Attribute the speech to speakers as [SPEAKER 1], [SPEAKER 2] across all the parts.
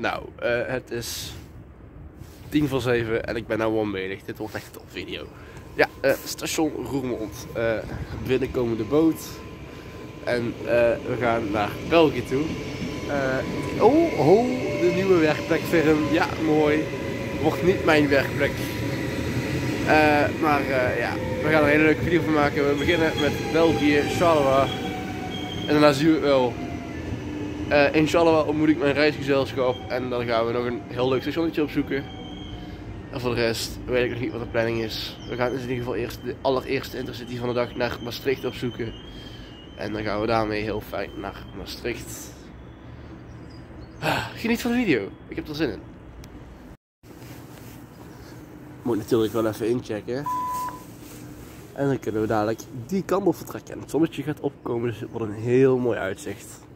[SPEAKER 1] Nou, eh, het is tien voor zeven en ik ben nou onbedig. Dit wordt echt een top video. Ja, eh, station Roermond. Eh binnenkomende boot. En we gaan naar België toe. Oh, oh, de nieuwe werkplekfirm. Ja, mooi. Wordt niet mijn werkplek. Maar ja, we gaan er een hele leuke video van maken. We beginnen met België, Charleroi. En daarna zien we wel. Eh in Charleroi ontmoet ik mijn reisgezelschap. En dan gaan we nog een heel leuk stationnetje opzoeken. En voor de rest weet ik nog niet wat de planning is. We gaan dus in ieder geval eerst de allereerste intercity van de dag naar Maastricht opzoeken. En dan gaan we daarmee heel fijn naar Maastricht. Ah, Geniet van de video. Ik heb er zin in. Moet natuurlijk wel even inchecken. En dan kunnen we dadelijk die kant op vertrekken. En het zonnetje gaat opkomen, dus het wordt een heel mooi uitzicht.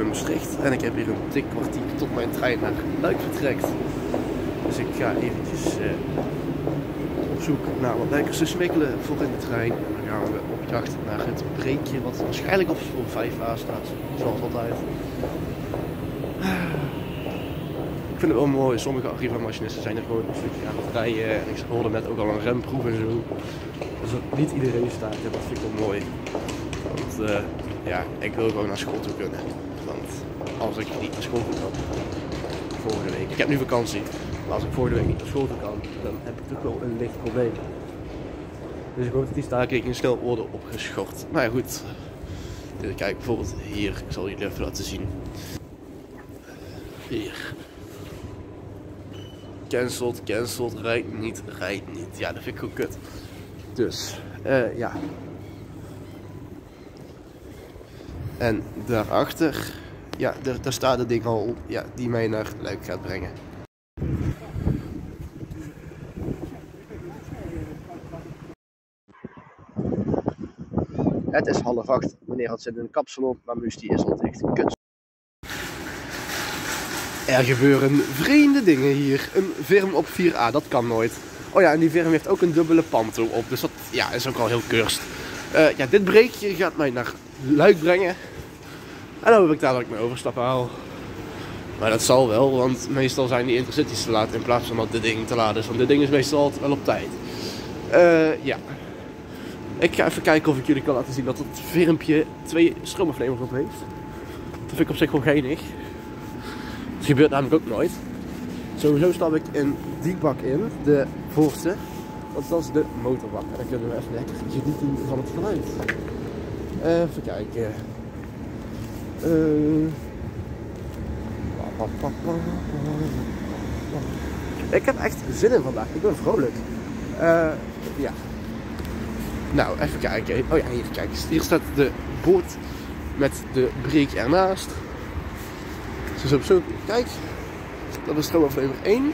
[SPEAKER 1] In Maastricht. En ik heb hier een dik kwartier tot mijn trein naar Luik vertrekt. Dus ik ga eventjes eh, op zoek naar wat lekkers te smikkelen voor in de trein. En dan gaan we op jacht naar het breekje wat waarschijnlijk op voor 5a staat. Zoals altijd. Ik vind het wel mooi. Sommige Arriva-machinisten zijn er gewoon een stukje aan rijden. En ik hoorde net ook al een remproef en zo. Dus dat niet iedereen staat. Dat vind ik wel mooi. Want eh, ja, ik wil gewoon naar school toe kunnen. Als ik niet naar school toe kan, volgende week. Ik heb nu vakantie, maar als ik volgende week niet naar school kan, dan heb ik toch wel een licht probleem. Dus ik hoop dat die staakrekeningen snel worden opgeschort. Maar ja, goed. Kijk bijvoorbeeld hier, ik zal jullie even laten zien. Hier. Cancelled, cancelled, rijdt niet, rijdt niet. Ja, dat vind ik ook kut. Dus, eh, ja. En daarachter, ja, daar, daar staat het ding al ja, die mij naar Luik gaat brengen. Het is half acht. Meneer had zin in een kapsalon, maar Muus die is al dicht. Kut. Er gebeuren vreemde dingen hier. Een firm op 4A, dat kan nooit. Oh ja, en die firm heeft ook een dubbele panto op. Dus dat ja, is ook al heel kurst. Eh, ja, dit breekje gaat mij naar Luik brengen. En dan hoop ik dadelijk mijn overstap haal. Maar dat zal wel, want meestal zijn die intercities te laat in plaats van dat dit ding te laat is. Want dit ding is meestal altijd wel op tijd. Eh, ja. Ik ga even kijken of ik jullie kan laten zien dat het firmpje twee stroomafnemers op heeft. Dat vind ik op zich wel geinig. Dat gebeurt namelijk ook nooit. Sowieso stap ik in die bak in, de voorste. Want dat is de motorbak. En dan kunnen we even lekker genieten van het geluid. Even kijken. Eh. Ik heb echt zin in vandaag. Ik ben vrolijk. Eh, ja. Nou, even kijken. Oh ja, hier, kijk. Hier staat de boot met de breek ernaast. Dus op zo, kijk. Dat is stroomafnemer 1.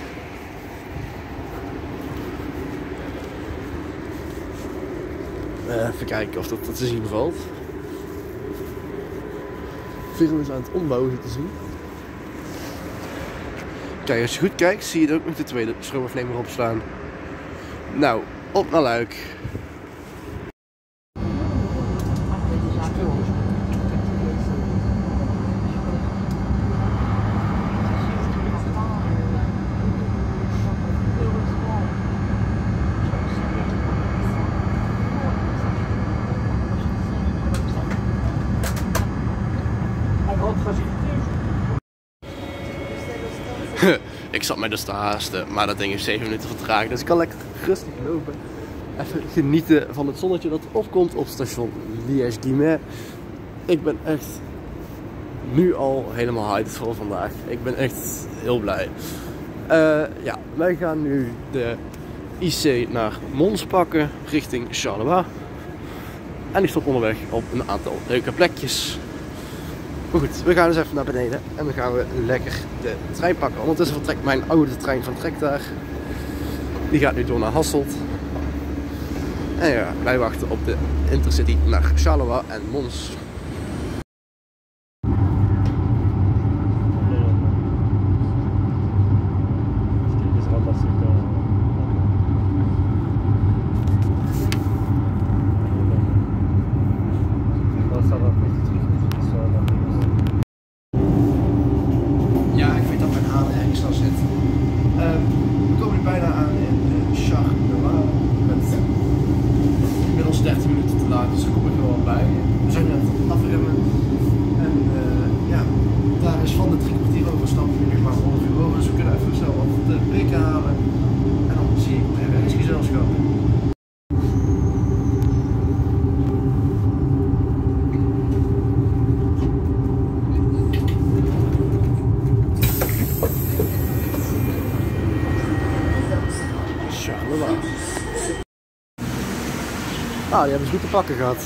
[SPEAKER 1] Eh, even kijken of dat, dat te zien valt. Is aan het ombouwen te zien. Kijk, als je goed kijkt, zie je er ook nog de tweede stroomafnemer op staan. Nou, op naar Luik. Ik zat mij dus te haasten, maar dat ding heeft 7 minuten vertraging. Dus ik kan lekker rustig lopen. Even genieten van het zonnetje dat opkomt op station Liège-Guimet. Ik ben echt nu al helemaal hyped voor vandaag. Ik ben echt heel blij. Eh, ja, wij gaan nu de IC naar Mons pakken richting Charleroi. En ik stop onderweg op een aantal leuke plekjes. Maar goed, we gaan dus even naar beneden en dan gaan we lekker de trein pakken. Ondertussen vertrekt mijn oude trein vertrekt daar. Die gaat nu door naar Hasselt. En ja, wij wachten op de Intercity naar Charleroi en Mons. Ja, ik weet dat mijn haan ergens al zit. Ehm, we komen nu bijna aan in uh, Charleroi. Met inmiddels 13 minuten te laat, dus daar kom ik er wel bij. We zijn net afremmen. En eh, ja, daar is van de drie kwartier overstappen nu nog maar een half uur over. Dus we kunnen even snel wat de prikken halen. En dan zie ik mijn reisgezelschap. Charleroi. Ah, die hebben ze goed te pakken gehad.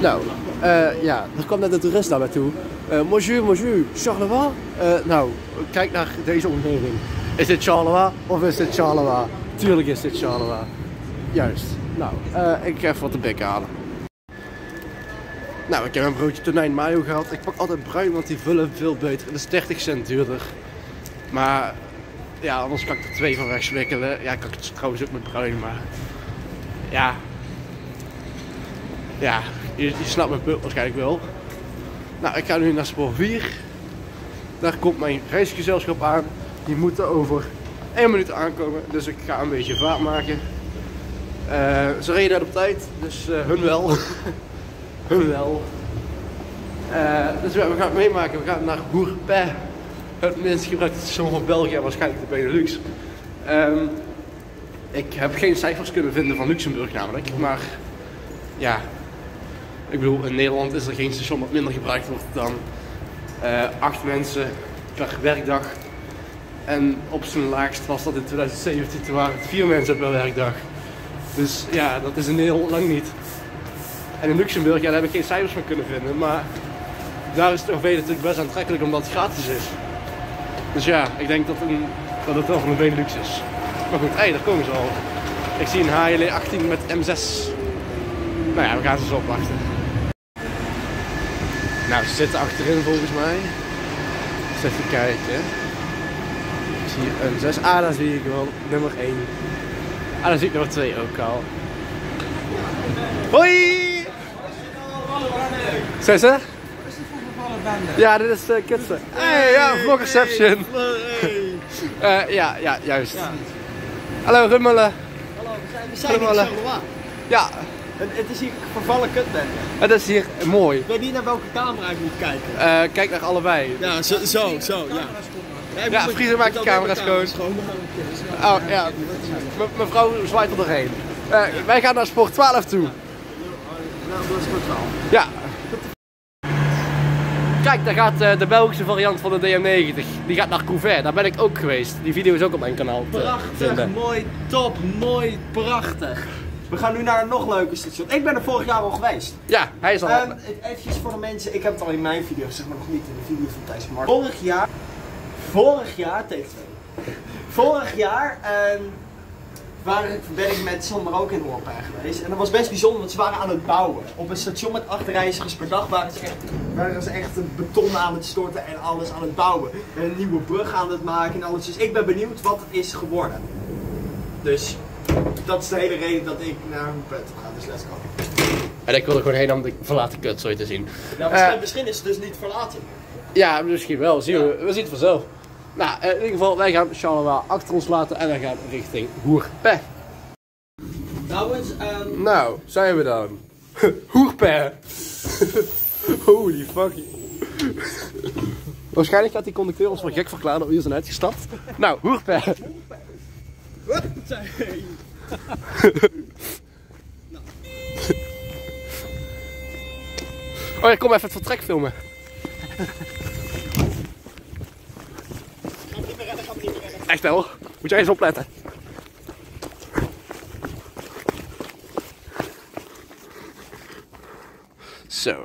[SPEAKER 1] Nou, eh, ja, er kwam net een toerist naar mij toe. Eh monsieur, monsieur, Charleroi? Eh, nou, kijk naar deze omgeving. Is dit Charleroi of is dit Charleroi? Tuurlijk is dit Charleroi. Juist. Nou, ik ga even wat de bek halen. Nou, ik heb een broodje tonijn mayo gehad. Ik pak altijd bruin, want die vullen veel beter. Het is 30 cent duurder. Maar ja, anders kan ik er twee van wegswikkelen. Ja, kan ik het trouwens ook met bruin, maar ja. Ja, je, snapt mijn punt waarschijnlijk wel. Nou, ik ga nu naar spoor 4. Daar komt mijn reisgezelschap aan. Die moeten over 1 minuut aankomen, dus ik ga een beetje vaart maken. Eh, ze reden net op tijd, dus eh, hun wel. hun wel. Eh, dus we gaan het meemaken. We gaan naar Bourpet. Het minst gebruikte station van België waarschijnlijk de Benelux. Ehm, ik heb geen cijfers kunnen vinden van Luxemburg namelijk. Maar ja, ik bedoel, in Nederland is er geen station dat minder gebruikt wordt dan eh, acht mensen per werkdag. En op zijn laagst was dat in 2017, toen waren het vier mensen per werkdag. Dus ja, dat is in Nederland lang niet. En in Luxemburg, ja, daar heb ik geen cijfers van kunnen vinden. Maar daar is het OV natuurlijk best aantrekkelijk omdat het gratis is. Dus ja, ik denk dat, dat het wel van de Benelux is. Maar goed, hé, daar komen ze al. Ik zie een HL 18 met M6. Nou ja, we gaan ze zo opwachten. Nou, ze zitten achterin volgens mij. Eens even kijken. Ik zie hier een 6. Ah, daar zie ik wel. Nummer 1. Ah, daar zie ik nummer 2 ook al. Hoi! Zes hè? Ja, dit is uh, Kitsen. Hey, ja, vloggerception. Eh ja, ja, juist. Hallo, Rummelen.
[SPEAKER 2] Hallo, we zijn, we zijn in.
[SPEAKER 1] Ja,
[SPEAKER 2] Het, het is hier vervallen kutbende.
[SPEAKER 1] het is hier mooi.
[SPEAKER 2] Ik weet niet naar welke camera ik moet kijken.
[SPEAKER 1] Eh, kijk naar allebei.
[SPEAKER 2] Ja, zo, zo, zo ja.
[SPEAKER 1] Ja,
[SPEAKER 2] moet-
[SPEAKER 1] Friese maakt
[SPEAKER 2] ook
[SPEAKER 1] camera's schoon.
[SPEAKER 2] schoonmaken.
[SPEAKER 1] Oh ja, Me- mevrouw zwaait er doorheen. Eh, wij gaan naar Sport 12 toe.
[SPEAKER 2] Nou, dat is totaal.
[SPEAKER 1] Ja. Kijk, daar gaat eh, de Belgische variant van de DM90. Die gaat naar Couvert. Daar ben ik ook geweest. Die video is ook op mijn kanaal te
[SPEAKER 2] Prachtig, mooi, top, mooi, prachtig. We gaan nu naar een nog leuker station. Ik ben er vorig jaar al geweest.
[SPEAKER 1] Ja, hij is al.
[SPEAKER 2] Ehm even voor de mensen, ik heb het al in mijn video, zeg maar nog niet in de video van Thijs Mark. Vorig jaar, vorig jaar, take twee. Vorig jaar ehm, waren, ben ik met Sander ook in Orpa geweest. En dat was best bijzonder, want ze waren aan het bouwen. Op een station met acht reizigers per dag waren ze echt, waren ze echt een beton aan het storten en alles aan het bouwen. En een nieuwe brug aan het maken en alles. Dus ik ben benieuwd wat het is geworden. Dus dat is de hele reden dat ik naar een put ga. Dus let's go.
[SPEAKER 1] En ik wil er gewoon heen om de verlaten kutzooi te zien.
[SPEAKER 2] Nou, misschien,
[SPEAKER 1] Eh.
[SPEAKER 2] misschien is het dus niet verlaten.
[SPEAKER 1] Ja, misschien wel. Zien we, we zien het vanzelf. Nou, eh, in ieder geval, wij gaan Charleroi achter ons laten en wij gaan richting Hoerpet.
[SPEAKER 2] Trouwens, ehm,
[SPEAKER 1] Nou, zijn we dan. Hoerpet. Holy fuck. Waarschijnlijk gaat die conducteur ons voor gek verklaren dat we hier zijn uitgestapt. Nou, Hoerpet. Oh ja, kom even het vertrek filmen. Echt wel. Moet jij eens opletten. Zo.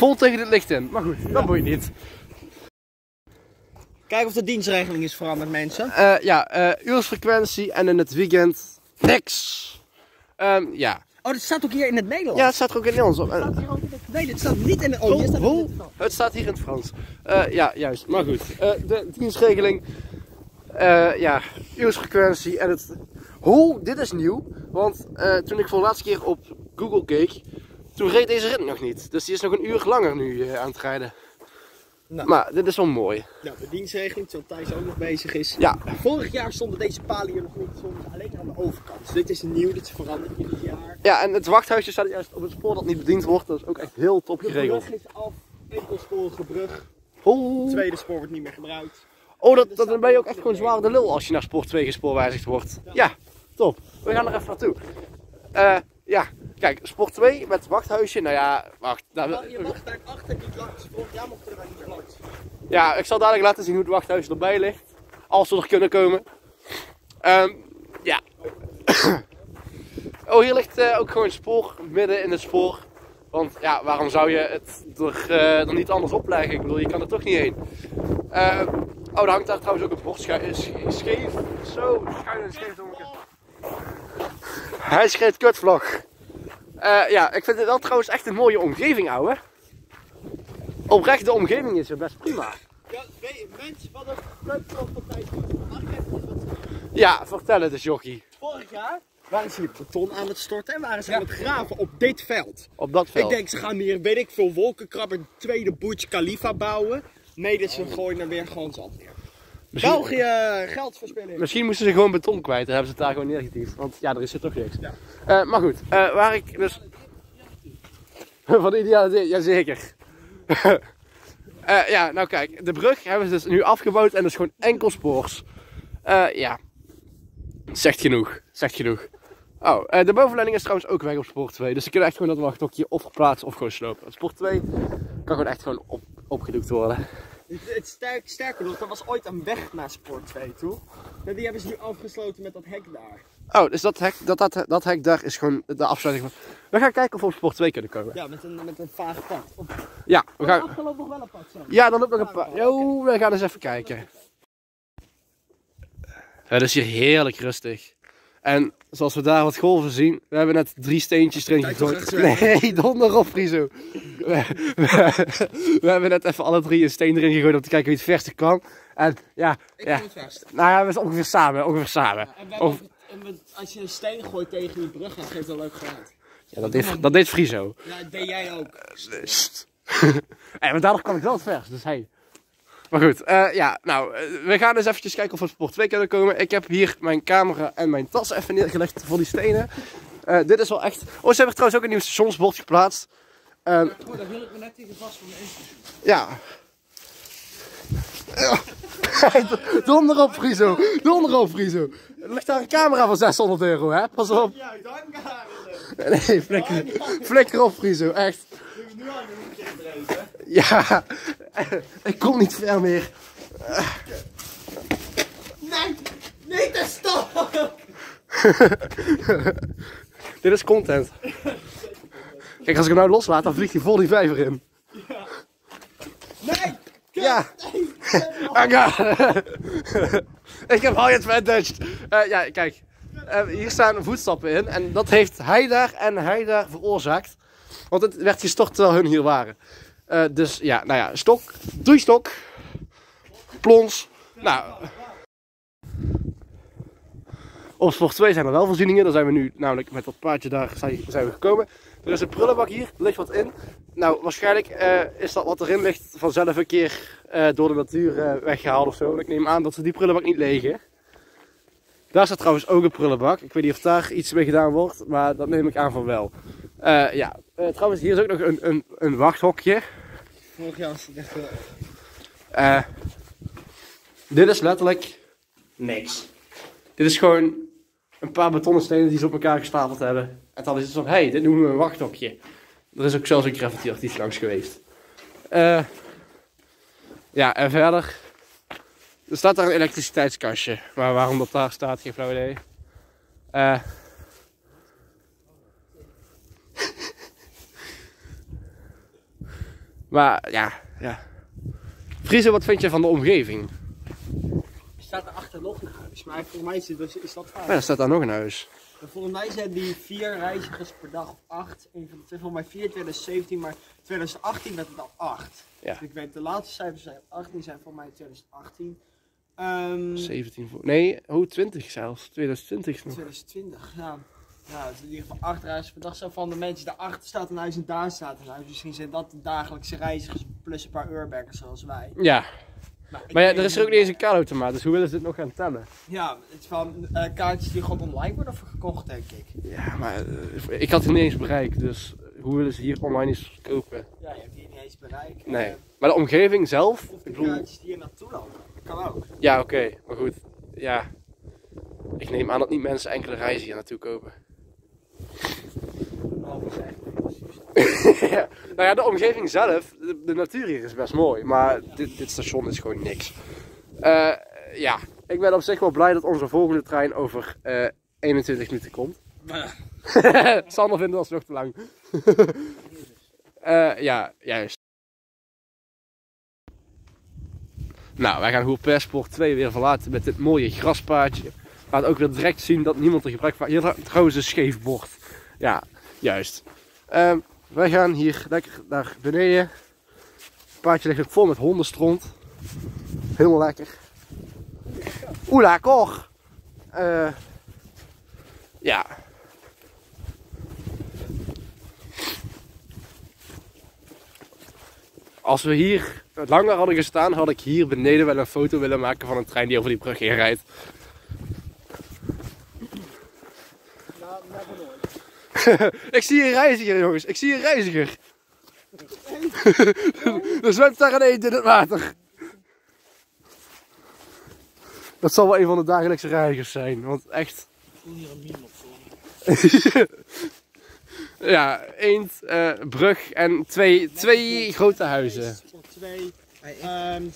[SPEAKER 1] Vol tegen het licht in. Maar goed, dat boeit niet.
[SPEAKER 2] Kijk of de dienstregeling is veranderd, mensen.
[SPEAKER 1] Eh, ja, eh uursfrequentie en in het weekend niks. Ehm, ja.
[SPEAKER 2] Oh, dat staat ook hier in het Nederlands.
[SPEAKER 1] ja, het staat er ook in het Nederlands op.
[SPEAKER 2] Het staat hier ook in het... Nee, dit staat niet in het... Oh, hier staat het in het
[SPEAKER 1] het staat hier in het Frans. Eh, ja, juist. Maar goed. De dienstregeling. ja, uursfrequentie en het... Hol, dit is nieuw. Want toen ik voor de laatste keer op Google keek, toen reed deze rit nog niet. Dus die is nog een uur langer nu eh, aan het rijden.
[SPEAKER 2] Nou.
[SPEAKER 1] Maar dit is wel mooi.
[SPEAKER 2] Ja, de dienstregeling, terwijl Thijs ook nog bezig is.
[SPEAKER 1] Ja,
[SPEAKER 2] Vorig jaar stonden deze palen hier nog niet, stonden alleen aan de overkant. Dus dit is nieuw, dit is veranderd dit jaar.
[SPEAKER 1] ja en het wachthuisje staat juist op het spoor dat niet bediend wordt. Dat is ook echt heel top
[SPEAKER 2] De
[SPEAKER 1] geregeld.
[SPEAKER 2] brug is af, enkelsporige brug. Het tweede spoor wordt niet meer gebruikt.
[SPEAKER 1] Oh, dat, dat, dan ben je ook echt gewoon zwaar de lul als je naar Sport 2 gespoorwijzigd wordt. Ja, top. We gaan er even naartoe. Eh, ja, kijk, Sport 2 met wachthuisje. Nou ja, wacht. nou,
[SPEAKER 2] je wacht daar achter niet langs. Vorig jaar mochten we daar niet langs.
[SPEAKER 1] ja, ik zal dadelijk laten zien hoe het wachthuisje erbij ligt. Als we er kunnen komen. Ehm, ja. oh, hier ligt eh, ook gewoon spoor midden in het spoor. Want ja, waarom zou je het er, eh, er niet anders opleggen? Ik bedoel, je kan er toch niet heen. Eh, oh, er hangt daar trouwens ook een bord scheef. Zo, schuin en scheef door elkaar. Hij schreef kutvlog. Eh, ja, ik vind het wel trouwens echt een mooie omgeving, ouwe. Oprecht, de omgeving is er best prima.
[SPEAKER 2] Ja, mensen, wat een leuk partij. Mag ik even wat zeggen?
[SPEAKER 1] Ja, vertel het eens, jochie.
[SPEAKER 2] Vorig jaar waren ze hier beton aan het storten en waren ze aan het graven op dit veld.
[SPEAKER 1] Op dat veld.
[SPEAKER 2] Ik denk, ze gaan hier, weet ik veel, wolkenkrabber, tweede Burj Khalifa bouwen. Nee, dus ze gooien er weer gewoon zand neer.
[SPEAKER 1] Misschien-
[SPEAKER 2] België, geldverspilling.
[SPEAKER 1] Misschien moesten ze gewoon beton kwijt en hebben ze het daar gewoon neergetiefd. Want ja, er is er toch niks. Eh, maar goed, eh, waar ik dus... Van de ideale jazeker. Eh ja, nou kijk, de brug hebben ze dus nu afgebouwd en dus gewoon enkelspors. Eh ja, zegt genoeg, zegt genoeg. Oh, de bovenleiding is trouwens ook weg op Sport 2. Dus ze kunnen echt gewoon dat wachthokje of verplaatsen of gewoon slopen. Sport 2 kan gewoon echt gewoon op, opgedoekt worden.
[SPEAKER 2] Het, het sterk, sterker nog, er was ooit een weg naar Sport 2 toe. En die hebben ze nu afgesloten met dat hek daar.
[SPEAKER 1] Oh, dus dat hek, dat, dat, dat hek daar is gewoon de afsluiting van... We gaan kijken of we op Sport 2 kunnen komen.
[SPEAKER 2] Ja, met een, met een vaag pad.
[SPEAKER 1] Ja, we gaan...
[SPEAKER 2] afgelopen nog wel een pad zo.
[SPEAKER 1] Ja, dan ook nog een paar... Jo, we gaan eens even kijken. Het is hier heerlijk rustig. En zoals we daar wat golven zien, we hebben net drie steentjes erin gegooid. Nee, donder op, Friso. We, we- we hebben net even alle drie een steen erin gegooid om te kijken wie het verste kan. En ja,
[SPEAKER 2] Ik
[SPEAKER 1] ja.
[SPEAKER 2] het vast.
[SPEAKER 1] Nou ja, we zijn ongeveer samen, ongeveer samen.
[SPEAKER 2] En we ook- en als je een steen gooit tegen die brug, dan geeft dat leuk geluid.
[SPEAKER 1] ja, dat, deed, dat deed Friso.
[SPEAKER 2] Ja, dat deed jij ook.
[SPEAKER 1] Sst. hey, maar daardoor kwam ik wel het vers, dus hey. Maar goed, eh, ja, nou, eh, we gaan eens eventjes kijken of we Sport 2 kunnen komen. Ik heb hier mijn camera en mijn tas even neergelegd voor die stenen. Eh, dit is wel echt... Oh, ze hebben trouwens ook een nieuw stationsbord geplaatst. Ehm,
[SPEAKER 2] Goed, daar wil ik me net tegen vast van mijn
[SPEAKER 1] ja. Donder op, Friso. Donder op, Friso. Er ligt daar een camera van 600 euro, hè? Pas op.
[SPEAKER 2] Ja, dankbaar.
[SPEAKER 1] Nee, flikker, flikker op, Friso. Echt.
[SPEAKER 2] Nu al een keer dreven.
[SPEAKER 1] Ja. Ik kom niet ver meer.
[SPEAKER 2] Nee, niet te stoppen!
[SPEAKER 1] Dit is content. Kijk, als ik hem nou loslaat, dan vliegt hij vol die vijver in.
[SPEAKER 2] Nee!
[SPEAKER 1] Ja. Aga. ik heb high advantage. Eh ja, kijk. Eh, hier staan voetstappen in. En dat heeft hij daar en hij daar veroorzaakt. Want het werd gestort terwijl hun hier waren. Eh, dus ja, nou ja, stok. Doei stok. Plons. Nou. Op Sport 2 zijn er wel voorzieningen. Daar zijn we nu namelijk met dat paardje daar zijn, we gekomen. Er is een prullenbak hier, er ligt wat in. Nou, waarschijnlijk eh, is dat wat erin ligt vanzelf een keer eh, door de natuur eh, weggehaald of zo. Ik neem aan dat ze die prullenbak niet legen. Daar staat trouwens ook een prullenbak. Ik weet niet of daar iets mee gedaan wordt, maar dat neem ik aan van wel. Eh, ja, Eh, trouwens, hier is ook nog een, een, een wachthokje.
[SPEAKER 2] vorig jaar was het echt wel...
[SPEAKER 1] Eh, dit is letterlijk
[SPEAKER 2] Niks.
[SPEAKER 1] Dit is gewoon een paar betonnen stenen die ze op elkaar gestapeld hebben. En dan is het van, hé, hey, dit noemen we een wachthokje. Er is ook zelfs een graffiti artiest langs geweest. Ja, en verder... Er staat daar een elektriciteitskastje. Maar waarom dat daar staat, geen flauw idee. Eh maar ja, ja. Friese, wat vind je van de omgeving?
[SPEAKER 2] Er staat er achter nog een huis, maar volgens mij is, het, dus- is dat fout.
[SPEAKER 1] Ja, er staat daar nog een huis.
[SPEAKER 2] En Volgens mij zijn die vier reizigers per dag of acht. Een van de twee, volgens mij 4 2017, maar 2018 werd het al 8.
[SPEAKER 1] Ja.
[SPEAKER 2] Dus ik weet, de laatste cijfers zijn 18, zijn voor mij 2018. Ehm
[SPEAKER 1] 17 voor. Nee, oh, 20 zelfs. 2020 nog.
[SPEAKER 2] 2020, ja. Ja, het is in ieder geval acht reizigers per dag. Zo van de mensen daarachter staat een huis en daar staat een huis. Misschien zijn dat de dagelijkse reizigers plus een paar urbekkers zoals wij.
[SPEAKER 1] Ja, maar ja, er is er ook niet eens een kaartautomaat, dus hoe willen ze dit nog gaan tellen?
[SPEAKER 2] Ja, het is van eh, kaartjes die gewoon online worden verkocht, denk ik.
[SPEAKER 1] Ja, maar eh, ik had het niet eens bereikt, dus hoe willen ze hier online iets verkopen?
[SPEAKER 2] Ja, je hebt hier niet eens bereik.
[SPEAKER 1] Nee.
[SPEAKER 2] Eh,
[SPEAKER 1] Maar de omgeving zelf,
[SPEAKER 2] Of
[SPEAKER 1] ik
[SPEAKER 2] de
[SPEAKER 1] bedoel,
[SPEAKER 2] kaartjes die hier naartoe lopen. Dat kan ook.
[SPEAKER 1] ja oké, maar goed, ja. Ik neem aan dat niet mensen enkele reizen hier naartoe kopen. ja. Nou ja, de omgeving zelf, de, de natuur hier is best mooi, maar dit, dit station is gewoon niks. Eh, ja, ik ben op zich wel blij dat onze volgende trein over eh 21 minuten komt. Sander vindt dat nog te lang. Eh, ja, juist. Nou, wij gaan Hoerpersport 2 weer verlaten met dit mooie graspaadje. Laat ook weer direct zien dat niemand er gebruik van Hier trouwens een scheef bord. Ja, juist. Ehm, wij gaan hier lekker naar beneden. Het paadje ligt ook vol met hondenstront. Helemaal lekker. Oela, koch! Eh, ja. Als we hier langer hadden gestaan, had ik hier beneden wel een foto willen maken van een trein die over die brug heen rijdt.
[SPEAKER 2] Nou.
[SPEAKER 1] Ik zie een reiziger, jongens. Ik zie een reiziger. er zwemt daar een eend in het water. Dat zal wel een van de dagelijkse reizigers zijn. Want echt...
[SPEAKER 2] Ik voel hier een meme op voor.
[SPEAKER 1] Ja, eend, eh, brug en twee, twee grote huizen.
[SPEAKER 2] Voor twee.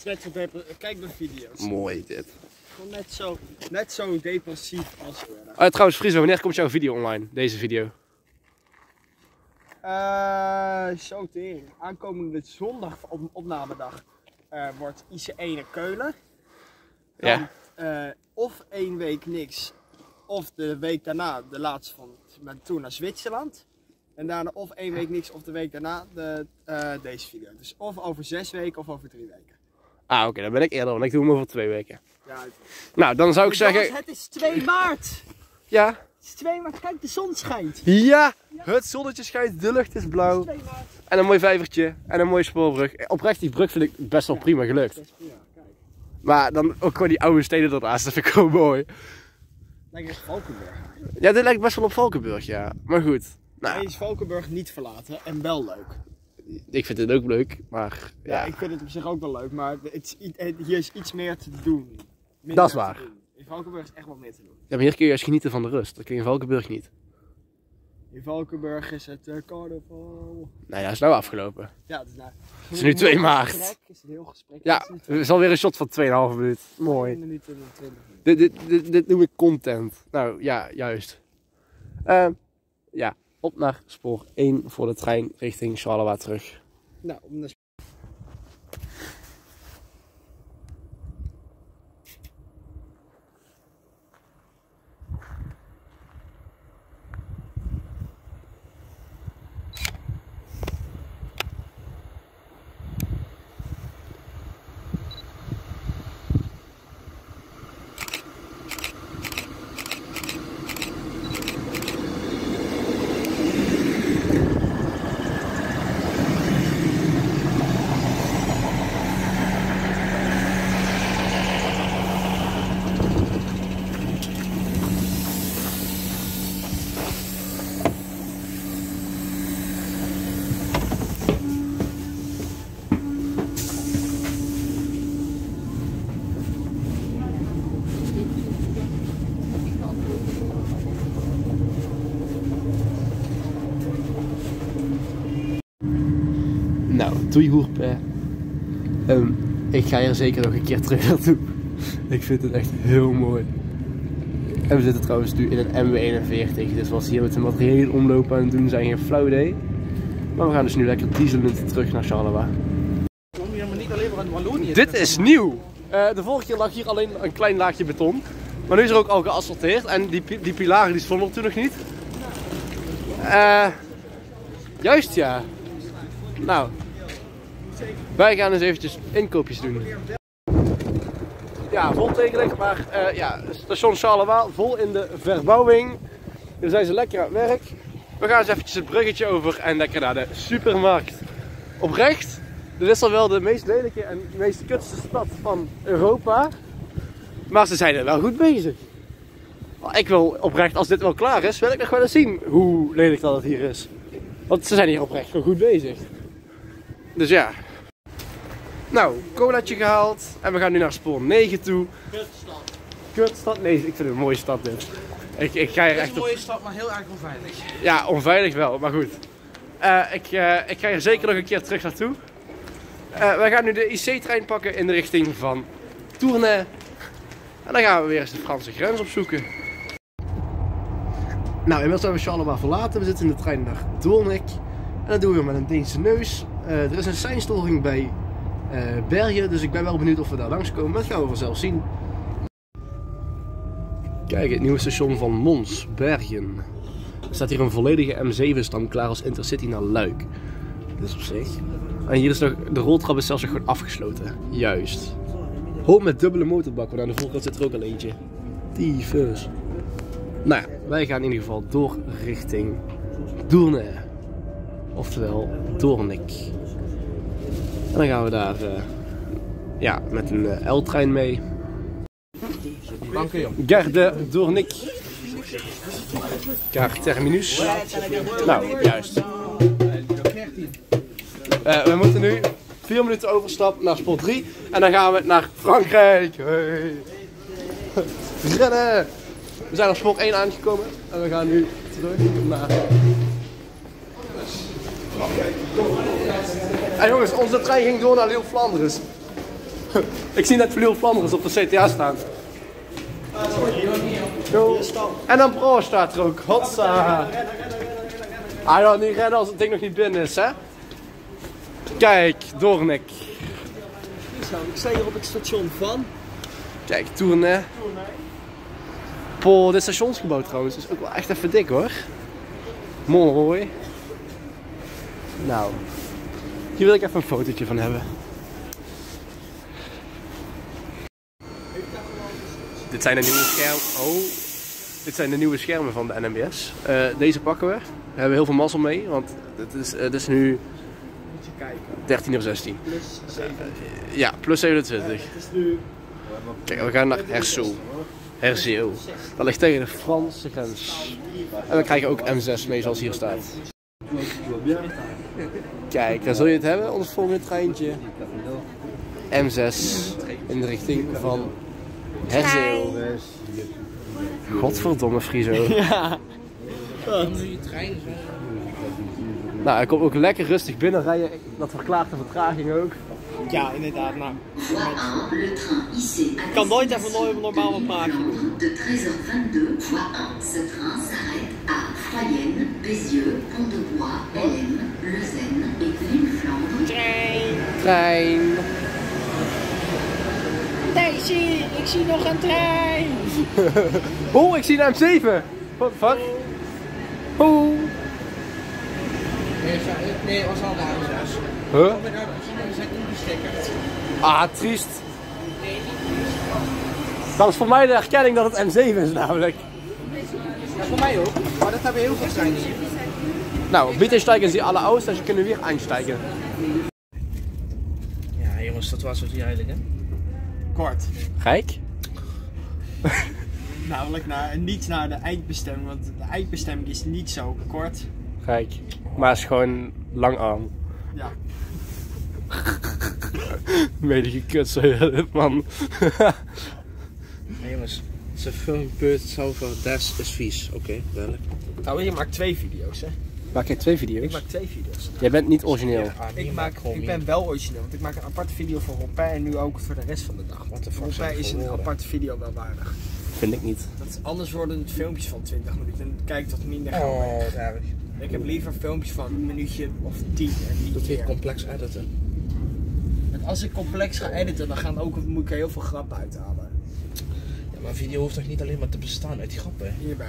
[SPEAKER 2] Net zo depre- Kijk de video's.
[SPEAKER 1] Mooi dit.
[SPEAKER 2] Net zo, net zo depressief als eerder.
[SPEAKER 1] Oh, trouwens, Friso, wanneer komt jouw video online? Deze video.
[SPEAKER 2] Eh, zo tering. Aankomende zondag op opnamedag eh, wordt IC1 naar Keulen. Dan,
[SPEAKER 1] Ja.
[SPEAKER 2] eh, of één week niks, of de week daarna de laatste van met toen naar Zwitserland. En daarna of één week niks, of de week daarna de, eh, deze video. Dus of over zes weken of over drie weken.
[SPEAKER 1] Ah, oké, dan ben ik eerder, want ik doe hem over twee weken.
[SPEAKER 2] Ja, het,
[SPEAKER 1] Nou, dan zou ik zeggen...
[SPEAKER 2] het is 2 maart!
[SPEAKER 1] Ja,
[SPEAKER 2] Het is 2 maart, kijk de zon schijnt.
[SPEAKER 1] ja, het zonnetje schijnt, de lucht is blauw.
[SPEAKER 2] 2 maart.
[SPEAKER 1] En een mooi vijvertje en een mooie spoorbrug. Oprecht, die brug vind ik best wel prima gelukt.
[SPEAKER 2] Prima, kijk.
[SPEAKER 1] Maar dan ook gewoon die oude steden ernaast, dat vind ik gewoon mooi.
[SPEAKER 2] Lijkt eens Valkenburg.
[SPEAKER 1] Ja, dit lijkt best wel op Valkenburg, ja. Maar goed,
[SPEAKER 2] Hij
[SPEAKER 1] nou,
[SPEAKER 2] is Valkenburg niet verlaten en wel leuk.
[SPEAKER 1] ik vind dit ook leuk, maar
[SPEAKER 2] Ja,
[SPEAKER 1] ja.
[SPEAKER 2] ik vind het op zich ook wel leuk, maar het is, het- hier is iets meer te doen. Minder
[SPEAKER 1] Dat is waar.
[SPEAKER 2] In Valkenburg is echt wel meer te doen.
[SPEAKER 1] Ja, maar hier kun je juist genieten van de rust. Dat kun je in Valkenburg niet.
[SPEAKER 2] In Valkenburg is het eh, carnaval.
[SPEAKER 1] Nou ja, is nou afgelopen.
[SPEAKER 2] Ja, het is, nou,
[SPEAKER 1] is nu 2 maart.
[SPEAKER 2] Gesprek, is een heel gesprek.
[SPEAKER 1] Ja,
[SPEAKER 2] Het is
[SPEAKER 1] het alweer een shot van 2,5 minuut. Mooi.
[SPEAKER 2] 2 minuten en 20 minuten.
[SPEAKER 1] Dit, dit, dit, dit noem ik content. Nou, ja, juist. Ehm, ja, op naar spoor 1 voor de trein richting Charleroi terug.
[SPEAKER 2] Nou,
[SPEAKER 1] Nou, doei hoerpe. Ehm, ik ga hier zeker nog een keer terug naartoe. Ik vind het echt heel mooi. En we zitten trouwens nu in een MW41. Dus wat we hier met de materiële omlopen aan het doen zijn geen flauw idee. Maar we gaan dus nu lekker dieselend terug naar Charleroi. Dit is nieuw. Eh, de vorige keer lag hier alleen een klein laagje beton. Maar nu is er ook al geasfalteerd. En die, die pilaren die stonden er toen nog niet. Eh, juist ja. Nou. Wij gaan eens eventjes inkoopjes doen. Ja, vol tegelijk. Maar eh, ja, station Charleroi vol in de verbouwing. Daar zijn ze lekker aan het werk. We gaan eens eventjes het bruggetje over en lekker naar de supermarkt. Oprecht, dit is al wel de meest lelijke en meest kutste stad van Europa. Maar ze zijn er wel goed bezig. Ik wil oprecht, als dit wel klaar is, wil ik nog wel eens zien hoe lelijk dat het hier is. Want ze zijn hier oprecht gewoon goed bezig. Dus ja. Nou, colaatje gehaald. En we gaan nu naar spoor 9 toe.
[SPEAKER 2] Kutstad.
[SPEAKER 1] Kutstad? Nee, ik vind het een mooie stad dit. Ik, ik ga hier
[SPEAKER 2] Het is
[SPEAKER 1] echt
[SPEAKER 2] een
[SPEAKER 1] op...
[SPEAKER 2] mooie stad, maar heel erg onveilig.
[SPEAKER 1] Ja, onveilig wel, maar goed. Eh, ik, eh, ik ga hier zeker nog een keer terug naartoe. Eh wij gaan nu de IC-trein pakken in de richting van Tournai. En dan gaan we weer eens de Franse grens opzoeken. Nou, inmiddels hebben we Charleroi verlaten. We zitten in de trein naar Doornik. En dat doen we met een Deense neus. Eh, er is een seinstoring bij eh, Bergen, dus ik ben wel benieuwd of we daar langskomen. Maar dat gaan we vanzelf zien. Kijk, het nieuwe station van Mons, Bergen. Er staat hier een volledige M7-stam klaar als Intercity naar Luik. Dus op zich. En hier is nog, de roltrap is zelfs nog gewoon afgesloten. Juist. Hoop met dubbele motorbak, want aan de voorkant zit er ook al eentje. Tyfus. Nou ja, wij gaan in ieder geval door richting Doorne. Oftewel Doornik. En dan gaan we daar eh, ja, met een eh, L-trein mee. Garde Doornik. Car terminus. Nou, juist. Eh, we moeten nu vier minuten overstappen naar spot 3. En dan gaan we naar Frankrijk. Hey. Rennen! We zijn op spot 1 aangekomen. En we gaan nu terug naar... En jongens, onze trein ging door naar Lille-Flandres. Ik zie net Lille-Flandres op de CTA staan. Yo. En een pro staat er ook. Hotsa. Hij gaat niet redden als het ding nog niet binnen is, hè? Kijk, Doornik.
[SPEAKER 2] Ik sta hier op het station van.
[SPEAKER 1] Kijk, Tournai. Po, dit stationsgebouw trouwens is ook wel echt even dik hoor. Mooi. Nou, hier wil ik even een fotootje van hebben. Dit zijn de nieuwe schermen. Oh, dit zijn de nieuwe schermen van de NMBS. Eh, deze pakken we. We hebben heel veel mazzel mee, want het is, het is nu
[SPEAKER 2] Moet je kijken.
[SPEAKER 1] 13 of 16.
[SPEAKER 2] Plus 7.
[SPEAKER 1] Ja, plus 27.
[SPEAKER 2] Het is nu.
[SPEAKER 1] Kijk, we gaan naar Herzog. Herzog. Dat ligt tegen de Franse grens. En we krijgen ook M6 mee zoals hier staat. Kijk, daar zul je het hebben, ons volgende treintje. M6 in de richting van Herzog. Godverdomme Friso.
[SPEAKER 2] Ja.
[SPEAKER 1] Nou, hij komt ook lekker rustig binnenrijden. Dat verklaart de vertraging ook.
[SPEAKER 2] Ja, inderdaad. Nou,
[SPEAKER 3] Voie 1, le train IC
[SPEAKER 2] ik kan nooit even nooit normaal een praatje doen.
[SPEAKER 3] de 13h22, voie 1. Ce train s'arrête à Froyenne, Bézieux, Pont-de-Bois, LM, Lille-Flandre.
[SPEAKER 1] Trein.
[SPEAKER 2] Daisy, ik zie nog een trein.
[SPEAKER 1] Oh, ik zie een M7. What the fuck? Oh.
[SPEAKER 2] Nee, het was al de huisarts.
[SPEAKER 1] Huh?
[SPEAKER 2] We.
[SPEAKER 1] Ah, triest. Dat is voor mij de herkenning dat het M7 is namelijk.
[SPEAKER 2] Dat is voor mij ook. Maar dat hebben heel veel treinen.
[SPEAKER 1] Nou, bitte steigen Sie alle aus, dann können wir einsteigen.
[SPEAKER 2] Jongens, dat was het hier eigenlijk, hè? Kort.
[SPEAKER 1] Rijk?
[SPEAKER 2] Namelijk naar, niet naar de eindbestemming, want de eindbestemming is niet zo kort.
[SPEAKER 1] Rijk. Maar is gewoon lang arm.
[SPEAKER 2] Ja.
[SPEAKER 1] Medige kut, man.
[SPEAKER 4] Nee, jongens, ze filmbeurt over des is vies. Oké, duidelijk.
[SPEAKER 2] Nou, je maakt twee video's, hè?
[SPEAKER 1] Maak jij twee
[SPEAKER 2] Ik
[SPEAKER 1] video's?
[SPEAKER 2] maak twee video's.
[SPEAKER 1] Jij bent niet origineel.
[SPEAKER 2] Ik, maak, ik ben wel origineel, want ik maak een aparte video voor Rompij en nu ook voor de rest van de dag.
[SPEAKER 4] Zijn
[SPEAKER 2] Rompij is een aparte video wel waardig.
[SPEAKER 1] Vind ik niet.
[SPEAKER 2] Dat is, anders worden het filmpjes van 20 minuten en kijkt wat minder gaan
[SPEAKER 4] Oh, ik.
[SPEAKER 2] Ik heb liever filmpjes van een minuutje of 10 en niet
[SPEAKER 4] Dat complex editen.
[SPEAKER 2] En als ik complex ga editen, dan gaan ook, moet ik er heel veel grappen uithalen.
[SPEAKER 4] Ja, maar een video hoeft toch niet alleen maar te bestaan uit grappen?
[SPEAKER 2] Jawel.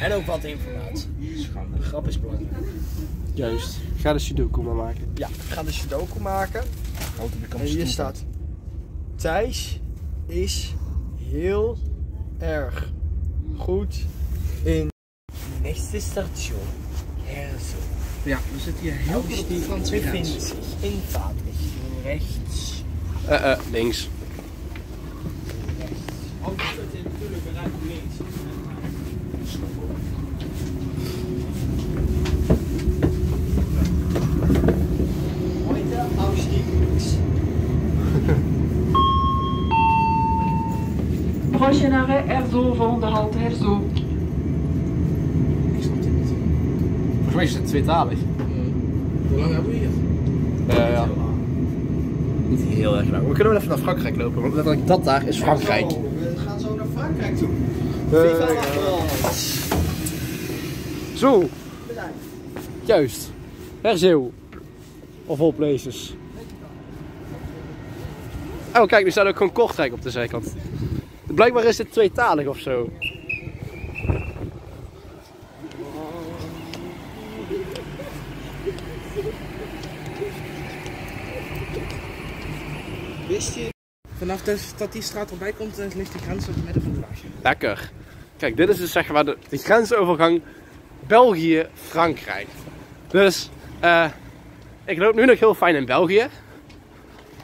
[SPEAKER 2] En ook wat informatie.
[SPEAKER 4] Schande.
[SPEAKER 2] Grap is belangrijk.
[SPEAKER 1] Juist. Ga de Sudoku maar maken.
[SPEAKER 2] Ja, ik ga de Sudoku maken. En hier staat: Thijs is heel erg goed in. Nächste station. Herzo.
[SPEAKER 4] Ja, we zitten hier heel goed Franse
[SPEAKER 2] bevindt zich in rechts.
[SPEAKER 1] Eh, eh, links.
[SPEAKER 2] Ook is het natuurlijk links.
[SPEAKER 5] Prochaine arrêt Erzo, volgende halte Erzo.
[SPEAKER 4] Ik snap dit niet.
[SPEAKER 1] Volgens mij is het tweetalig.
[SPEAKER 4] Hoe lang hebben we hier?
[SPEAKER 1] Eh, ja. Niet heel erg lang. We kunnen wel even naar Frankrijk lopen, want letterlijk dat daar is Frankrijk.
[SPEAKER 2] Zo, we gaan zo naar Frankrijk toe.
[SPEAKER 1] Eh. Zo,
[SPEAKER 2] Bedankt.
[SPEAKER 1] juist. Herzeel. Of all places. Oh, kijk, nu staat ook gewoon Kortrijk op de zijkant. Blijkbaar is dit tweetalig of zo.
[SPEAKER 2] Wist je?
[SPEAKER 4] Vanaf de, dat die straat erbij komt, eh, ligt die grens op het midden van de dag.
[SPEAKER 1] Lekker. Kijk, dit is dus zeg maar de, de grensovergang België-Frankrijk. Dus, eh, ik loop nu nog heel fijn in België.